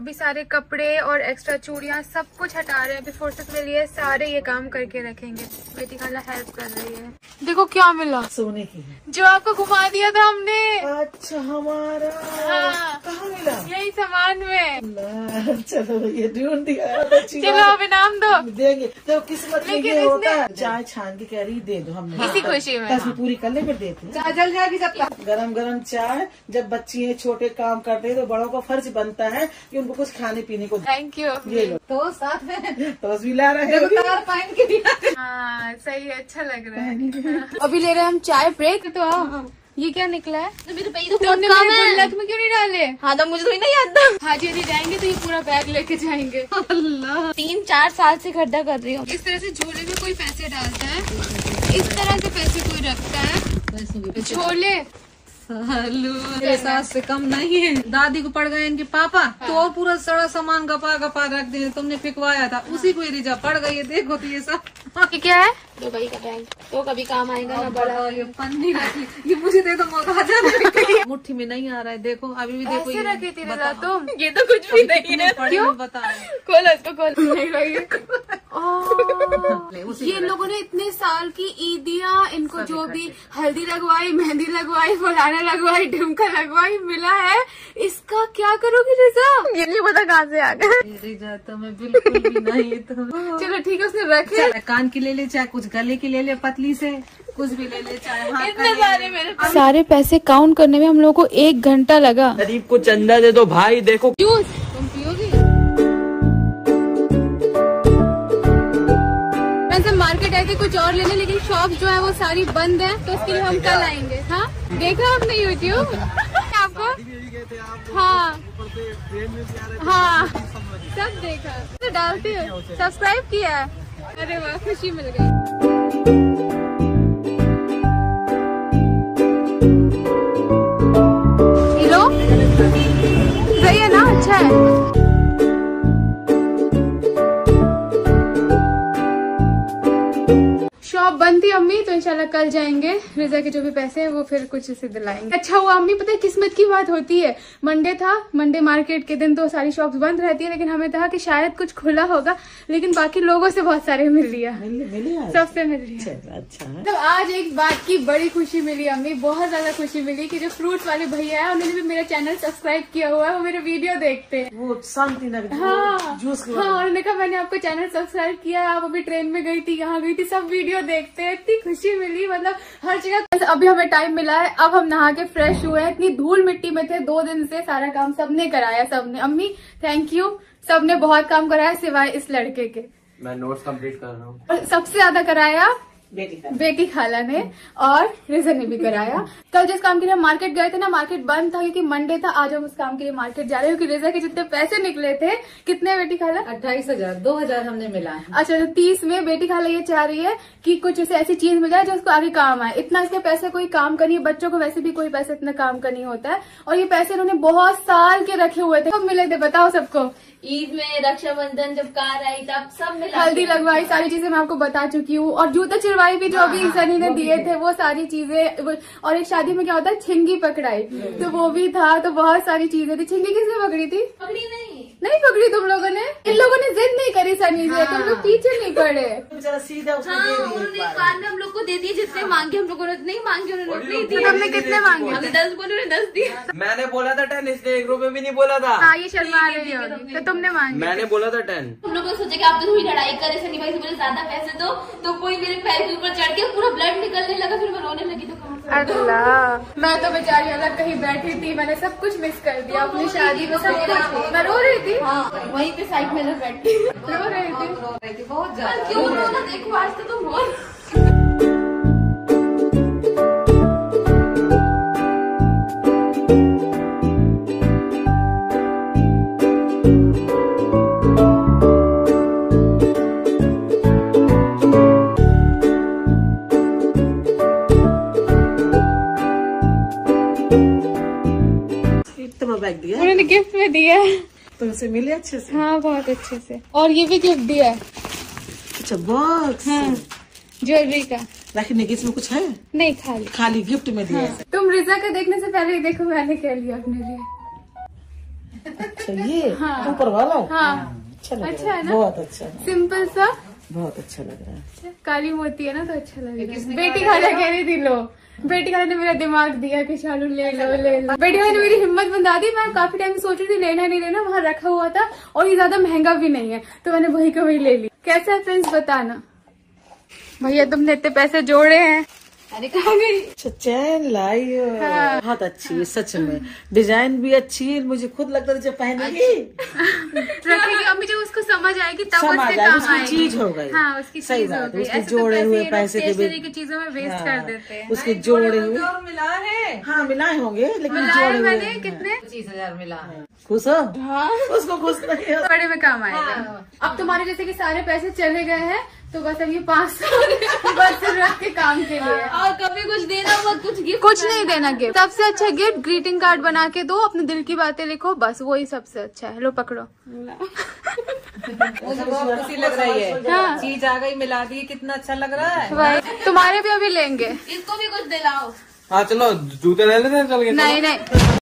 अभी सारे कपड़े और एक्स्ट्रा चूड़ियाँ सब कुछ हटा रहे हैं। अभी फुर्सत मिली है सारे ये काम करके रखेंगे। बेटी खाला हेल्प कर रही है। देखो क्या मिला। सोने की जो आपको घुमा दिया था हमने। अच्छा हमारा। हाँ। कहाँ मिला? यही सामान में। चलो ये ढूंढ दिया। चलो अब इनाम दो। देंगे। तो किस्मत में लेकिन ये होता है चाय छान के कह रही दे दो हमने। इसी खुशी में। दस पूरी कर ले फिर देते चाय जल जाएगी जब तक गरम गरम चाय जब बच्ची है छोटे काम करते हैं तो बड़ों का फ़र्ज़ बनता है कि उनको कुछ खाने पीने को थैंक यू ये लो। तो साथ में तो भी ला रहे हैं। तार पहन के दिया हाँ सही है अच्छा लग रहा है। अभी ले रहे हैं हम चाय ब्रेक तो आओ। ये क्या निकला है? मेरे पे तो तुमने कम मेरे है गुल्लक में क्यों नहीं डाले? हाँ तो मुझे तो नहीं याद था। हाजी यदि जाएँगे तो ये पूरा बैग लेके जाएँगे। अल्लाह। तीन चार साल से खड्डा कर रही हूँ। इस तरह से झोले में कोई पैसे डालता है? इस तरह से पैसे कोई रखता है? छोले। सालू। मेरे सास से कम नहीं है। दादी को पड़ गए इनके पापा हाँ। तो और पूरा सड़ा सामान गपा गपा रख दिए तुमने फिकवाया था। हाँ। उसी को ये रिजा पड़ गई है देखो तो ये सब। ये क्या है? दुबई का बैंक तो कभी काम आएगा ना बड़ा ये पन्नी रखी। ये मुझे दे दो मौका जाने मुट्ठी में नहीं आ रहा है देखो अभी भी देखो ऐसे ये रखी थी रजा तुम? ये तो कुछ भी नहीं है। क्यों? बताओ। खोलो इसको खोलो। ये लोगों ने इतने साल की ईदियाँ इनको जो भी हल्दी लगवाई मेहंदी लगवाई फलाना लगवाई ढुमका लगवाई मिला है। इसका क्या करोगी रिजा? ये नहीं पता कहाँ से आ गया। रिजा तो मैं बिल्कुल भी नहीं तो चलो ठीक है उसने रखे कान की ले ले चाहे कुछ गले की ले ले पतली से कुछ भी ले ले चाहे इतने। सारे मेरे सारे पैसे काउंट करने में हम लोग को एक घंटा लगा। गरीब को चंदा दे दो भाई देखो। जूस मार्केट आए थे कुछ और लेने लेकिन शॉप जो है वो सारी बंद है तो उसके लिए हम कल आएँगे। हाँ? देखा आपने यूट्यूब आपको? हाँ। हाँ। सब देखा। तो डालते हो। सब्सक्राइब किया है। अरे वाह खुशी मिल गई। सही है ना? अच्छा है। शॉप बंद थी अम्मी तो इंशाल्लाह कल जाएँगे। रिजा के जो भी पैसे हैं वो फिर कुछ से दिलाएँगे। अच्छा हुआ अम्मी पता है किस्मत की बात होती है। मंडे था मंडे मार्केट के दिन तो सारी शॉप्स बंद रहती है लेकिन हमें था कि शायद कुछ खुला होगा लेकिन बाकी लोगों से बहुत सारे मिल लिया सबसे मिल लिया चलो, अच्छा। है तो आज एक बात की बड़ी खुशी मिली अम्मी बहुत ज़्यादा खुशी मिली की जो फ्रूट वाले भैया है उन्होंने भी मेरा चैनल सब्सक्राइब किया हुआ है वो मेरे वीडियो देखते हैं। वो शांति नगर हाँ हाँ उन्होंने कहा मैंने आपको चैनल सब्सक्राइब किया आप अभी ट्रेन में गई थी यहाँ गई थी सब वीडियो देखते हैं इतनी खुशी मिली मतलब हर जगह अभी हमें टाइम मिला है अब हम नहा के फ्रेश हुए हैं। इतनी धूल मिट्टी में थे दो दिन से सारा काम सबने कराया सबने। अम्मी थैंक यू सबने बहुत काम कराया सिवाय इस लड़के के। मैं नोट्स कंप्लीट कर रहा हूँ। और सबसे ज़्यादा कराया बेटी बेटी खाला ने और रिजन ने भी कराया। कल जिस काम के लिए मार्केट गए थे ना मार्केट बंद था क्योंकि मंडे था आज हम उस काम के लिए मार्केट जा रहे हैं क्योंकि रिजा के जितने पैसे निकले थे कितने बेटी खाला? अट्ठाईस हज़ार दो हज़ार हमने मिला है। अच्छा तो तीस में बेटी खाला ये चाह रही है कि कुछ उसे ऐसी चीज़ मिल जाए जो उसको आगे काम आए। इतना इसके पैसे कोई काम का नहीं है बच्चों को वैसे भी कोई पैसे इतना काम का नहीं होता है। और ये पैसे इन्होंने बहुत साल के रखे हुए थे। कब मिले थे बताओ सबको? ईद में रक्षाबंधन जब कार आई तब सब मिला हल्दी लगवाई सारी चीज़ें मैं आपको बता चुकी हूँ। और जूते चिरवाई भी जो अभी सनी ने दिए थे वो सारी चीज़ें और एक शादी में क्या होता है छिंगी पकड़ाई। तो वो भी था तो बहुत सारी चीज़ें थी। छिंगी किसने पकड़ी थी? पकड़ी नहीं। नहीं पकड़ी तुम लोगों ने? इन लोगों ने जिद नहीं करी सनी से तुम लोग पीछे नहीं पड़े। सीधा उसने दे दिया एक उन्होंने बार। बाद में हम लोग को दे दिए जितने मांगे हम लोगों ने नहीं मांगे उन्होंने नहीं तो दिए तुमने कितने मांगे? हमने दस बोले उन्होंने दस दिया मैंने बोला था टेन इसने एक रुपए भी नहीं बोला था। हाँ ये शर्मा रही होगी तो तुमने मांगे। मैंने बोला था टेन। हम लोगों ने सोचा कि आप तो थोड़ी लड़ाई करे सनी भाई से बोले ज़्यादा पैसे दो। तो कोई मेरे पैर के ऊपर चढ़ के पूरा ब्लड निकलने लगा फिर मैं रोने लगी तो अल्लाह। मैं तो बेचारी अलग कहीं बैठी थी मैंने सब कुछ मिस कर दिया अपनी शादी में सब कुछ। मैं रो रही थी। हाँ वहीं पे साइड में बैठी। रो रही थी। रो रही थी बहुत ज़्यादा। क्यों रोना? देखो आज तो तुम रो उन्होंने गिफ्ट में दिया है। तुमसे मिले अच्छे से? हाँ बहुत अच्छे से। और ये भी गिफ्ट दिया है। अच्छा बॉक्स हाँ ज्वेलरी का। रखने की इसमें कुछ है? नहीं खाली। खाली गिफ्ट में दिया है। तुम रिजा का देखने से पहले ही देखो मैंने क्या लिया अपने लिए। अच्छा ये? ऊपर वाला? हाँ। अच्छा अच्छा है। है ना? बहुत अच्छा। सिंपल सा। बहुत अच्छा लग रहा है। काली मोती है ना तो अच्छा लग रहा है बेटी खाला कह रही थी लो। बेटी खाला ने मेरा दिमाग दिया कि चालू ले लो ले लो। बेटी खाला ने मेरी हिम्मत बंधा दी मैं काफ़ी टाइम सोच रही थी लेना नहीं लेना वहाँ रखा हुआ था और ये ज़्यादा महँगा भी नहीं है। तो मैंने वही का वही ले ली। कैसा है फ्रेंड्स बताना? भैया तुमने इतने पैसे जोड़े हैं। अरे कहाँ गई? अच्छा चैन लाई हो। हाँ। बहुत अच्छी है सच में। डिज़ाइन भी अच्छी है मुझे खुद लगता है जब पहनेगी रखेगी अम्मी जब उसको समझ आएगी तब समझ उसके आएगी, काम उसकी चीज़ हो गई। हाँ उसकी सही हो बात है, गई। उसके तो जोड़े हुए पैसे के भी- चीज़ों में वेस्ट हाँ, कर देते हैं। उसके जोड़े हुए मिला है। हाँ मिलाए होंगे लेकिन जोड़े हुए कितने? पच्चीस हज़ार मिला है। खुश हो? उसको खुश नहीं बड़े में काम आएगा। अब तुम्हारे जैसे कि सारे पैसे चले गए हैं तो बस अब ये पाँच सौ बस रख के काम के लिए और कभी कुछ देना हुआ कुछ गिफ्ट कुछ नहीं देना गिफ्ट सबसे अच्छा गिफ्ट ग्रीटिंग कार्ड बना के दो अपने दिल की बातें लिखो बस वही सबसे अच्छा है। लो पकड़ो। मुझे बहुत खुशी लग रही है। हाँ। चीज़ आ गई मिला दी कितना अच्छा लग रहा है। तुम्हारे भी अभी लेंगे। इसको भी कुछ दिलाओ। हाँ चलो जूते ले लेते हैं चल नहीं नहीं।